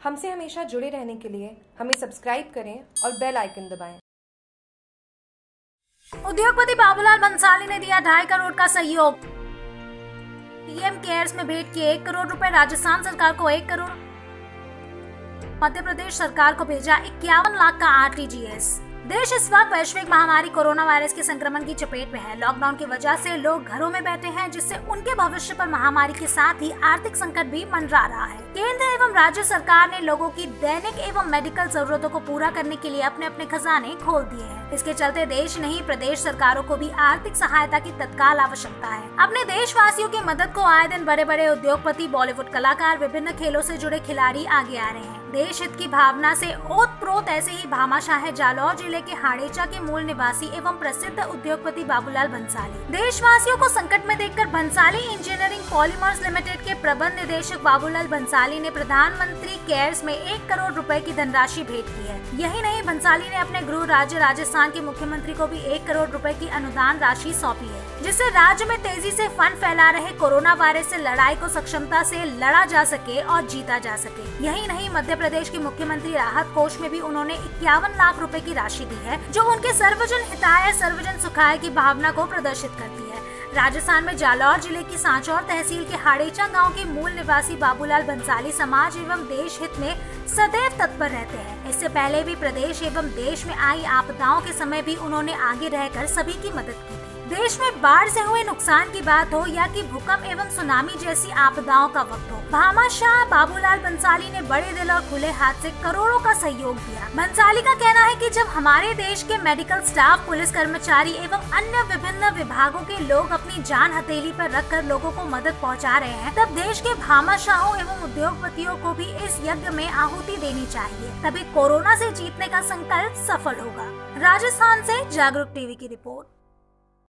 हमसे हमेशा जुड़े रहने के लिए हमें सब्सक्राइब करें और बेल आइकन दबाएँ। उद्योगपति बाबूलाल बंसाली ने दिया ढाई करोड़ का सहयोग। पीएम केयर्स में भेंट किए एक करोड़ रुपए, राजस्थान सरकार को एक करोड़। मध्य प्रदेश सरकार को भेजा इक्यावन लाख का आरटीजीएस। देश इस वक्त वैश्विक महामारी कोरोना वायरस के संक्रमण की चपेट में है। लॉकडाउन की वजह से लोग घरों में बैठे हैं, जिससे उनके भविष्य पर महामारी के साथ ही आर्थिक संकट भी मंडरा रहा है। केंद्र एवं राज्य सरकार ने लोगों की दैनिक एवं मेडिकल जरूरतों को पूरा करने के लिए अपने अपने खजाने खोल दिए हैं। इसके चलते देश नहीं, प्रदेश सरकारों को भी आर्थिक सहायता की तत्काल आवश्यकता है। अपने देशवासियों की मदद को आए दिन बड़े बड़े उद्योगपति, बॉलीवुड कलाकार, विभिन्न खेलों से जुड़े खिलाड़ी आगे आ रहे हैं। देश हित की भावना से ओत प्रोत ऐसे ही भामाशाह है जालौर ज़िले के हाड़ेचा के मूल निवासी एवं प्रसिद्ध उद्योगपति बाबूलाल बंसाली देशवासियों को संकट में देखकर भंसाली इंजीनियरिंग पॉलीमर्स लिमिटेड के प्रबंध निदेशक बाबूलाल बंसाली ने प्रधानमंत्री केयर्स में एक करोड़ रुपए की धनराशि भेंट की है। यही नहीं, भंसाली ने अपने गृह राज्य राजस्थान के मुख्यमंत्री को भी एक करोड़ रुपए की अनुदान राशि सौंपी है, जिससे राज्य में तेज़ी से फंड फैला रहे कोरोना वायरस से लड़ाई को सक्षमता से लड़ा जा सके और जीता जा सके। यही नहीं, मध्य प्रदेश के मुख्यमंत्री राहत कोष में भी उन्होंने इक्यावन लाख रुपए की राशि दी है, जो उनके सर्वजन हिताय, सर्वजन सुखाय की भावना को प्रदर्शित करती है। राजस्थान में जालौर ज़िले की सांचौर तहसील के हाड़ेचा गाँव के मूल निवासी बाबूलाल बंसाली समाज एवं देश हित में सदैव तत्पर रहते हैं। इससे पहले भी प्रदेश एवं देश में आई आपदाओं के समय भी उन्होंने आगे रहकर सभी की मदद की थी। देश में बाढ़ से हुए नुकसान की बात हो या कि भूकंप एवं सुनामी जैसी आपदाओं का वक्त हो भामा शाह बाबूलाल बंसाली ने बड़े दिल और खुले हाथ से करोड़ों का सहयोग दिया बंसाली का कहना है कि जब हमारे देश के मेडिकल स्टाफ, पुलिस कर्मचारी एवं अन्य विभिन्न विभागों के लोग अपनी जान हथेली पर रखकर लोगों को मदद पहुँचा रहे हैं, तब देश के भामाशाहों एवं उद्योगपतियों को भी इस यज्ञ में आहुति देनी चाहिए। तभी कोरोना से जीतने का संकल्प सफल होगा। राजस्थान से जागरूक टीवी की रिपोर्ट।